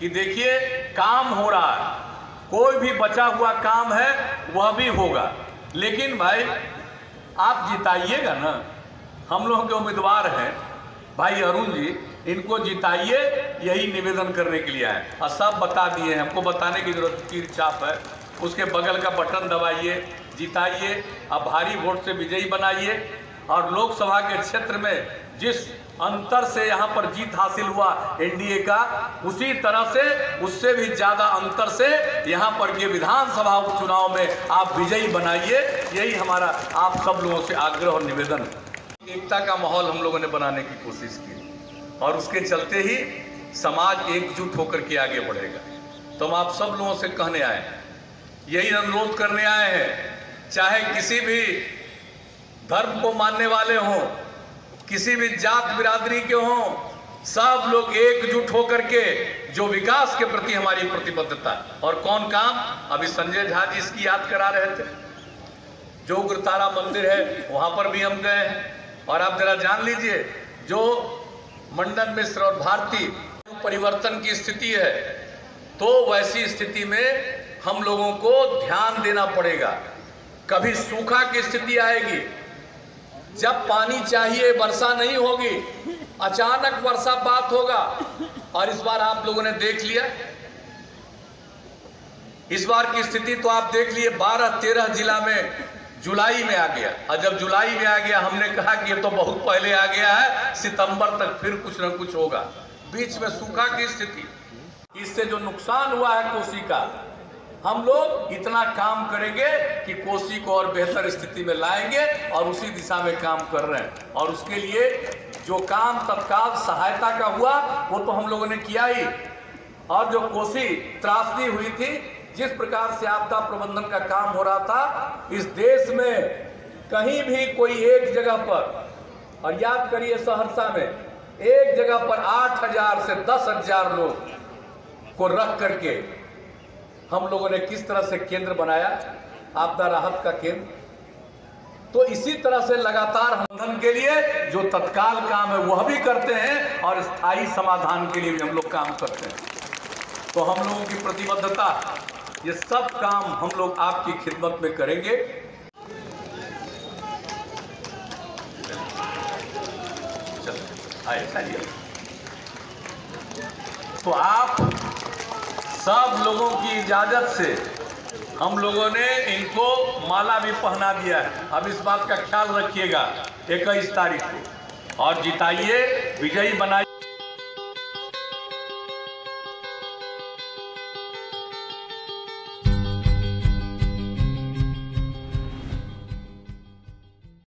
कि देखिए, काम हो रहा है। कोई भी बचा हुआ काम है, वह भी होगा। लेकिन भाई, आप जिताइएगा ना। हम लोगों के उम्मीदवार हैं। भाई अरुण जी, इनको जिताइए, यही निवेदन करने के लिए आए। और सब बता दिए हैं। हमको बताने की ज़रूरत, की चाप है। उसके बगल का बटन दबाइए, जिताइए। अब भारी वोट से विजयी बनाइए। और लोकसभा के क्षेत्र में जिस अंतर से यहाँ पर जीत हासिल हुआ एनडीए का। उसी तरह से, उससे भी ज़्यादा अंतर से यहाँ पर के विधानसभा उपचुनाव में आप विजयी बनाइए। यही हमारा आप सब लोगों से आग्रह और निवेदन। एकता का माहौल हम लोगों ने बनाने की कोशिश की और उसके चलते ही समाज एकजुट होकर के आगे बढ़ेगा। तो हम आप सब लोगों से कहने आए यही अनुरोध करने आए हैं। चाहे किसी भी धर्म को मानने वाले हों किसी भी जात बिरादरी के हों, सब लोग एकजुट होकर के जो विकास के प्रति हमारी प्रतिबद्धता और कौन काम? अभी संजय झा जी इसकी याद करा रहे थे। जो उग्रतारा मंदिर है, वहाँ पर भी हम गए हैं। और आप जरा जान लीजिए, जो मंडन मिश्र और भारती परिवर्तन की स्थिति है तो वैसी स्थिति में हम लोगों को ध्यान देना पड़ेगा। कभी सूखा की स्थिति आएगी जब पानी चाहिए, वर्षा नहीं होगी, अचानक वर्षापात होगा। और इस बार आप लोगों ने देख लिया। इस बार की स्थिति तो आप देख लिए 12 13 जिला में जुलाई में आ गया। और जब जुलाई में आ गया, हमने कहा कि ये तो बहुत पहले आ गया है, सितंबर तक फिर कुछ ना कुछ होगा। बीच में सूखा की स्थिति। इससे जो नुकसान हुआ है कोसी का हम लोग इतना काम करेंगे कि कोसी को और बेहतर स्थिति में लाएँगे और उसी दिशा में काम कर रहे हैं। और उसके लिए जो काम तत्काल सहायता का हुआ, वो तो हम लोगों ने किया ही। और जो कोसी त्रासदी हुई थी, जिस प्रकार से आपदा प्रबंधन का काम हो रहा था, इस देश में कहीं भी कोई एक जगह पर, और याद करिए सहरसा में, एक जगह पर आठ हज़ार से दस हज़ार लोग को रख करके हम लोगों ने किस तरह से केंद्र बनाया? आपदा राहत का केंद्र। तो इसी तरह से लगातार बंधन के लिए जो तत्काल काम है, वह भी करते हैं और स्थायी समाधान के लिए भी हम लोग काम करते हैं। तो हम लोगों की प्रतिबद्धता, ये सब काम हम लोग आपकी खिदमत में करेंगे। तो आप सब लोगों की इजाज़त से हम लोगों ने इनको माला भी पहना दिया है। अब इस बात का ख्याल रखिएगा, इक्कीस तारीख को। और जिताइए, विजयी बनाइए।